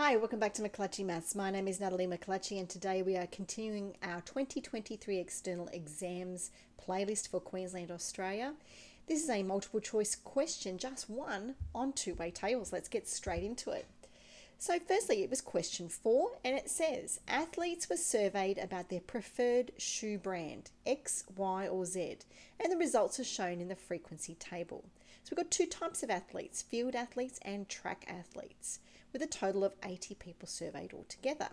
Hi, welcome back to McClatchey Maths. My name is Natalie McClatchey, and today we are continuing our 2023 external exams playlist for Queensland, Australia. This is a multiple choice question, just one on two way tables. Let's get straight into it. So, firstly, it was question four, and it says athletes were surveyed about their preferred shoe brand, X, Y, or Z, and the results are shown in the frequency table. So, we've got two types of athletes field athletes and track athletes with a total of 80 people surveyed altogether.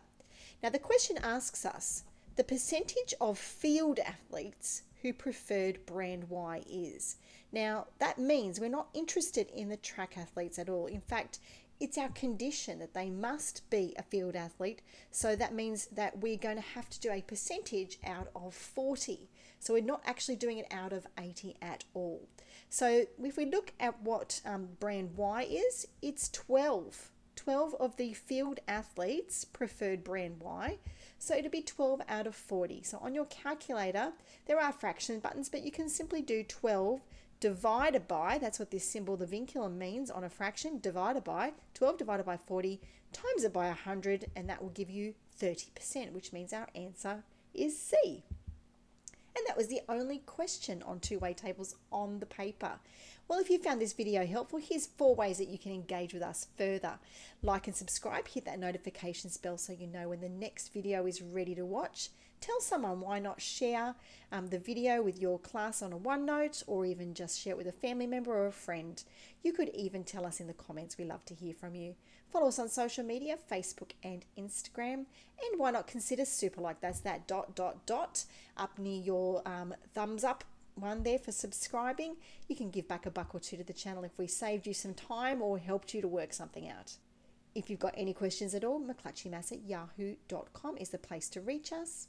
Now, the question asks us the percentage of field athletes who preferred brand Y is. Now, that means we're not interested in the track athletes at all. In fact, it's our condition that they must be a field athlete. So that means that we're going to have to do a percentage out of 40. So we're not actually doing it out of 80 at all. So if we look at what um, brand Y is, it's 12. 12 of the field athletes preferred brand Y. So it'll be 12 out of 40. So on your calculator, there are fraction buttons, but you can simply do 12 divided by, that's what this symbol, the vinculum, means on a fraction, divided by 12 divided by 40, times it by 100, and that will give you 30%, which means our answer is C. And that was the only question on two-way tables on the paper. Well, if you found this video helpful, here's four ways that you can engage with us further. Like and subscribe, hit that notifications bell so you know when the next video is ready to watch. Tell someone why not share um, the video with your class on a OneNote or even just share it with a family member or a friend. You could even tell us in the comments. We love to hear from you. Follow us on social media, Facebook and Instagram. And why not consider super like that's that dot dot dot up near your um, thumbs up one there for subscribing. You can give back a buck or two to the channel if we saved you some time or helped you to work something out. If you've got any questions at all, mcclatchymaths at yahoo.com is the place to reach us.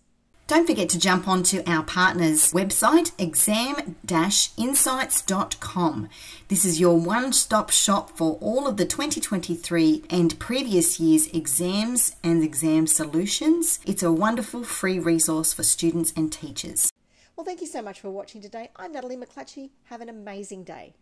Don't forget to jump onto our partner's website, exam-insights.com. This is your one-stop shop for all of the 2023 and previous year's exams and exam solutions. It's a wonderful free resource for students and teachers. Well, thank you so much for watching today. I'm Natalie McClatchey. Have an amazing day.